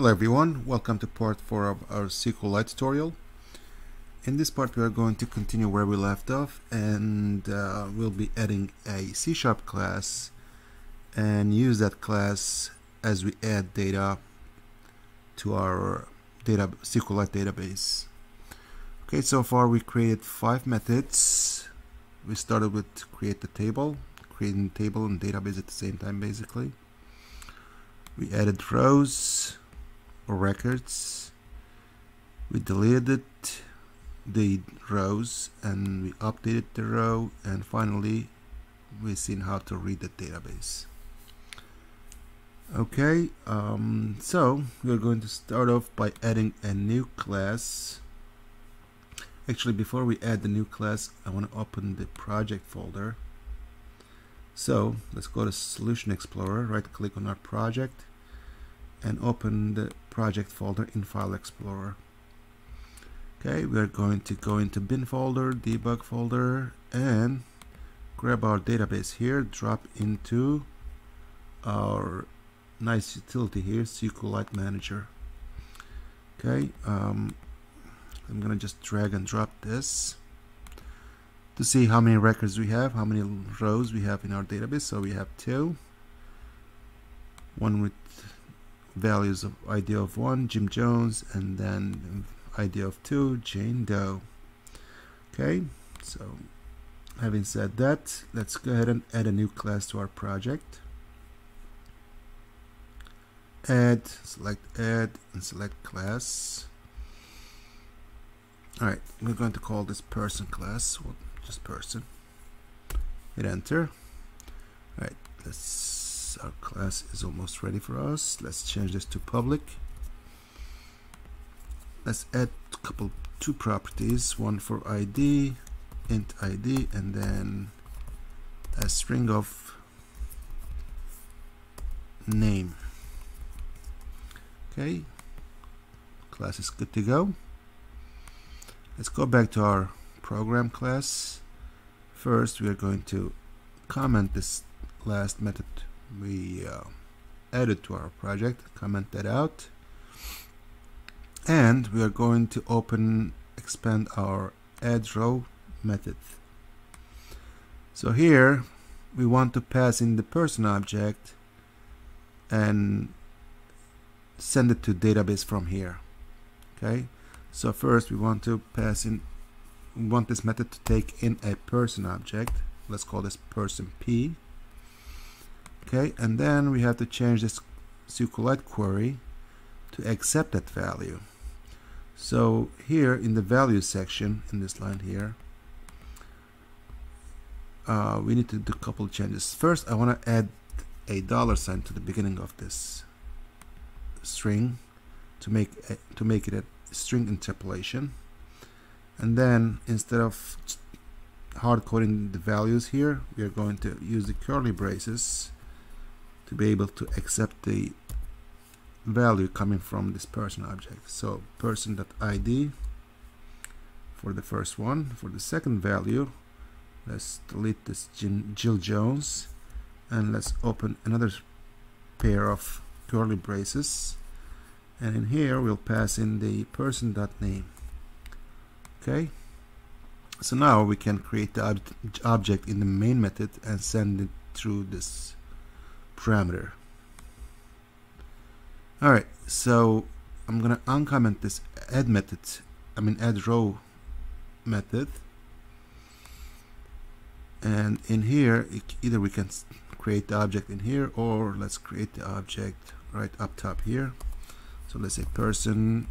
Hello everyone, welcome to part 4 of our SQLite tutorial. In this part we are going to continue where we left off and uh, we'll be adding a C-sharp class and use that class as we add data to our data SQLite database. Okay, so far we created five methods. We started with create the table, creating the table and database at the same time basically. We added rows records. We deleted the rows and we updated the row and finally we've seen how to read the database. Okay, um, so we're going to start off by adding a new class. Actually, before we add the new class, I want to open the project folder. So let's go to Solution Explorer, right click on our project and open the project folder in File Explorer. Okay, we are going to go into bin folder, debug folder, and grab our database here, drop into our nice utility here, SQLite Manager. Okay, um, I'm gonna just drag and drop this to see how many records we have, how many rows we have in our database. So we have two, one with values of ID of 1, Jim Jones, and then ID of 2, Jane Doe. Okay, so having said that, let's go ahead and add a new class to our project. Add, select add, and select class. Alright, we're going to call this person class, well, just person. Hit enter. Alright, let's our class is almost ready for us. Let's change this to public. Let's add a couple two properties one for id int id and then a string of name. Okay class is good to go. Let's go back to our program class. First we are going to comment this last method we uh, added to our project comment that out. And we are going to open expand our add row method. So here we want to pass in the person object and send it to database from here. Okay? So first we want to pass in we want this method to take in a person object. Let's call this person p okay and then we have to change this SQLite query to accept that value. So here in the value section in this line here uh, we need to do a couple changes. First I want to add a dollar sign to the beginning of this string to make a, to make it a string interpolation. And then instead of hard coding the values here we are going to use the curly braces to be able to accept the value coming from this person object. So person.id for the first one. For the second value, let's delete this Jill Jones and let's open another pair of curly braces and in here we'll pass in the person.name okay so now we can create the ob object in the main method and send it through this parameter. Alright, so I'm gonna uncomment this add method, I mean add row method. And in here, either we can create the object in here or let's create the object right up top here. So let's say person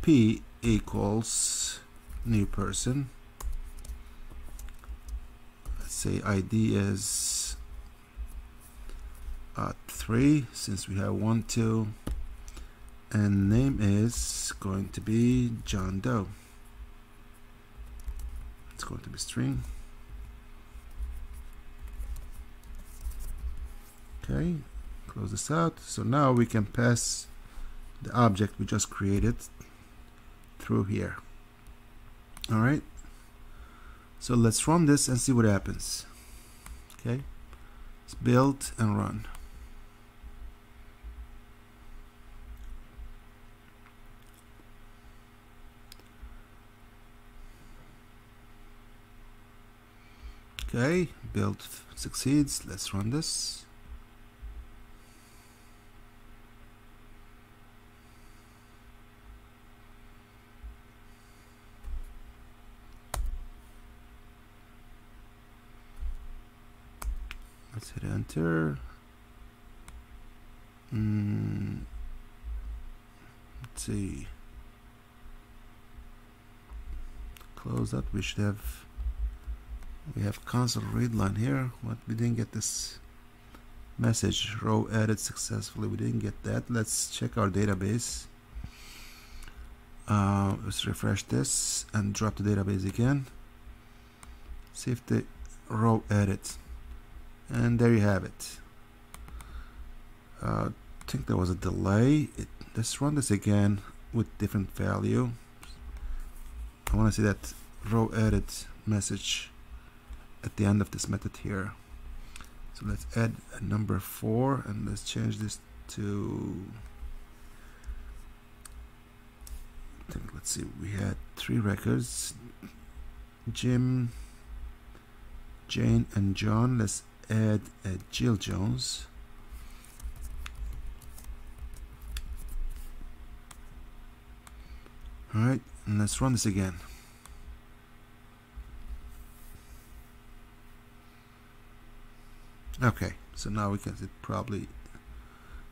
p equals new person. Let's say ID is uh, 3 since we have 1 2 and name is going to be John Doe. It's going to be string. Okay close this out. So now we can pass the object we just created through here. Alright so let's run this and see what happens. Okay? Let's build and run Okay, build succeeds. Let's run this. Let's hit enter. Mm, let's see. Close that. We should have. We have console read line here. What we didn't get this message row added successfully. We didn't get that. Let's check our database. Uh, let's refresh this and drop the database again. See if the row added and there you have it uh, I think there was a delay it, let's run this again with different value I want to see that row added message at the end of this method here. So let's add a number 4 and let's change this to I think let's see we had three records. Jim Jane and John. Let's add a Jill Jones. Alright and let's run this again okay so now we can see probably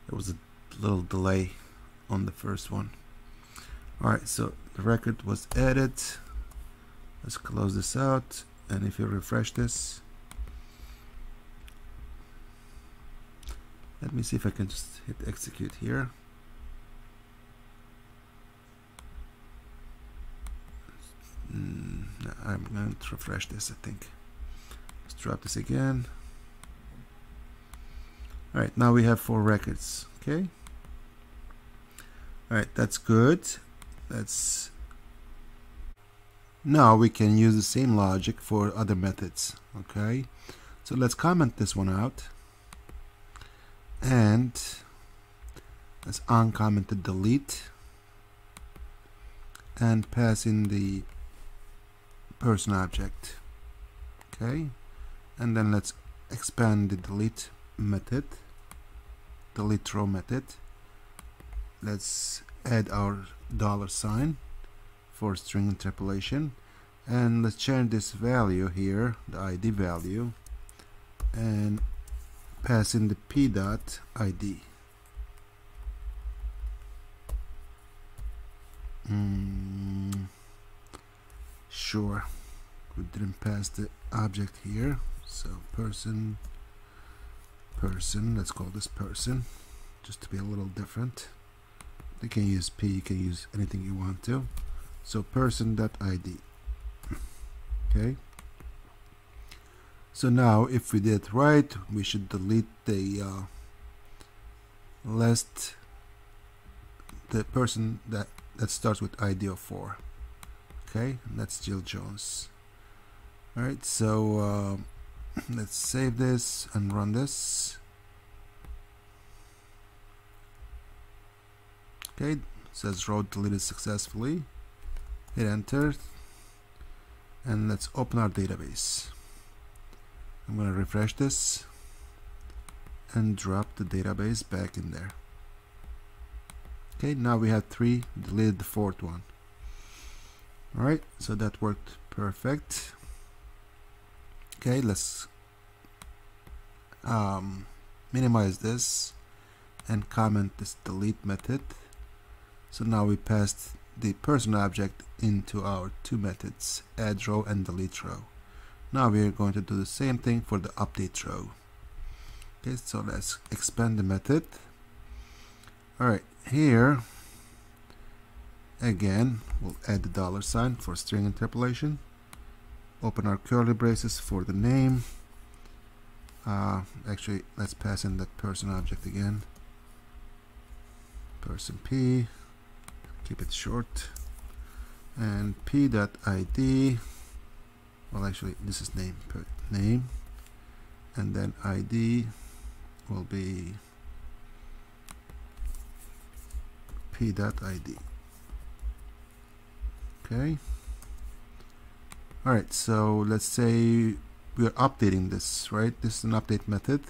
there was a little delay on the first one. Alright so the record was added let's close this out and if you refresh this. Let me see if I can just hit execute here. Mm, I'm going to refresh this I think. Let's drop this again alright now we have four records okay? Alright that's good. That's now we can use the same logic for other methods okay? So let's comment this one out. And let's uncomment the delete. And pass in the person object okay? And then let's expand the delete method delete row method. Let's add our dollar sign for string interpolation. And let's change this value here the ID value and pass in the p dot id. Mm, sure, we didn't pass the object here, so person, person, let's call this person, just to be a little different. You can use p, you can use anything you want to. So person dot id. Okay. So now if we did right, we should delete the uh, last the person that that starts with ID of 4. Okay, and that's Jill Jones. Alright, so uh, let's save this and run this. Okay, says row deleted successfully. Hit enter and let's open our database. I'm going to refresh this and drop the database back in there. Okay, now we have three, deleted the fourth one. Alright, so that worked perfect. Okay, let's um, minimize this and comment this delete method. So now we passed the person object into our two methods, add row and delete row. Now we are going to do the same thing for the update row. Okay, so let's expand the method. Alright, here again we'll add the dollar sign for string interpolation. Open our curly braces for the name. Uh, actually, let's pass in that person object again. Person P, keep it short, and p.id well actually this is name name. And then ID will be p.id okay alright so let's say we are updating this right? This is an update method.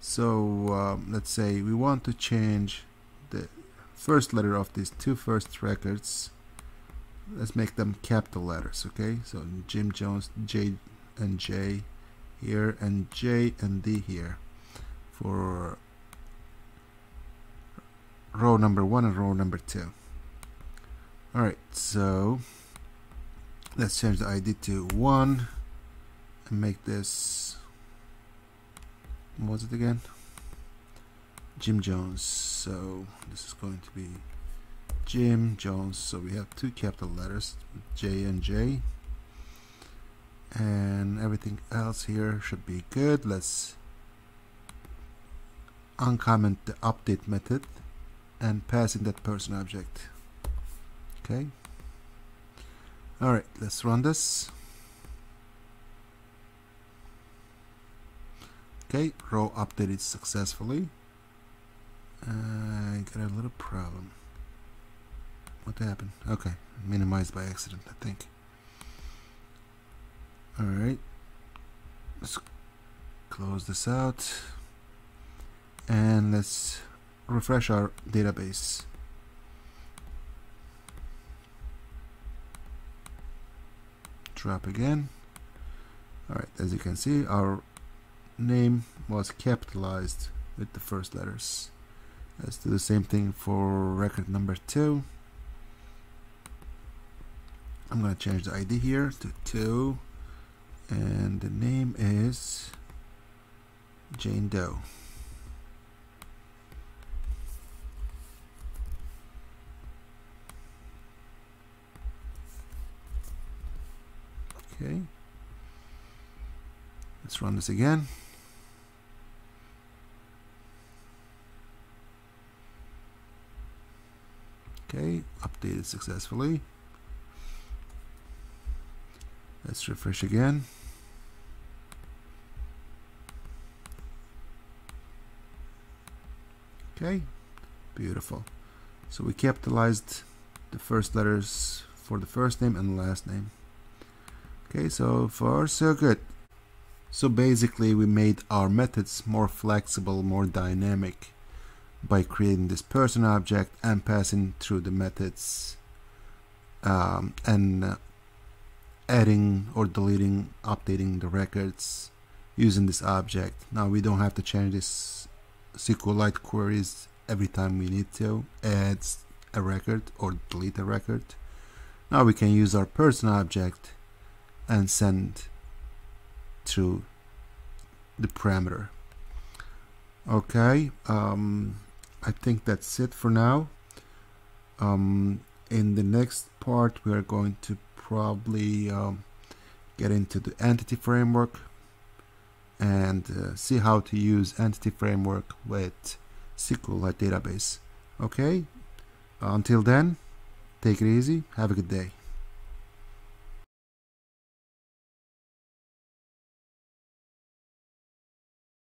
So um, let's say we want to change the first letter of these two first records. Let's make them capital letters okay? So Jim Jones J and J here and J and D here for row number one and row number two. Alright so let's change the ID to one and make this what was it again? Jim Jones. So this is going to be Jim Jones. So we have two capital letters J and J. And everything else here should be good. Let's uncomment the update method and pass in that person object. Okay alright let's run this. Okay row updated successfully. Uh, I got a little problem. What happened? Okay minimized by accident I think. Alright let's close this out. And let's refresh our database drop again. Alright as you can see our name was capitalized with the first letters. Let's do the same thing for record number two. I'm gonna change the ID here to 2 and the name is Jane Doe okay let's run this again. Okay updated successfully. Let's refresh again. Okay beautiful. So we capitalized the first letters for the first name and last name. Okay so far so good so basically we made our methods more flexible more dynamic by creating this person object and passing through the methods um, and uh, adding or deleting updating the records using this object. Now we don't have to change this SQLite queries every time we need to add a record or delete a record. Now we can use our person object and send through the parameter. Okay um, I think that's it for now. Um, in the next part we are going to probably um, get into the entity framework and uh, see how to use entity framework with SQLite database. Okay until then take it easy. Have a good day